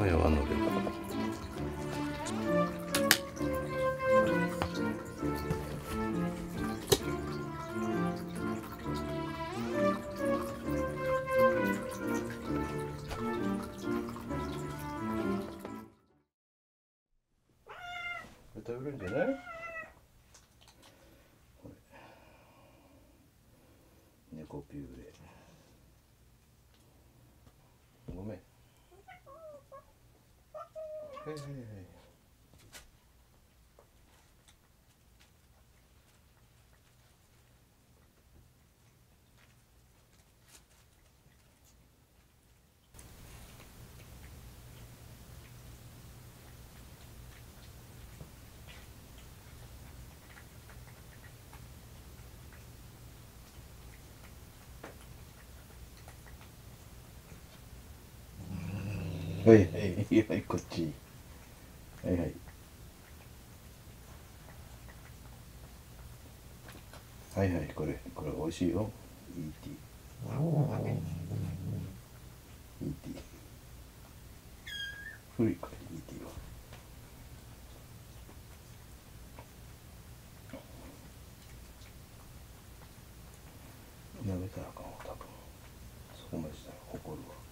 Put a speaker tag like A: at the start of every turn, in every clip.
A: 前は乗れれ食べるんじゃない？これ。猫ピューレ。ごめん。はいはいはい。はいはい。はいこっち。はいはい。はいはい。これこれ美味しいよ。ET ET 古いこれ ET は。やめたらあかんわ多分。そこまでしたら怒るわ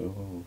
A: Oh.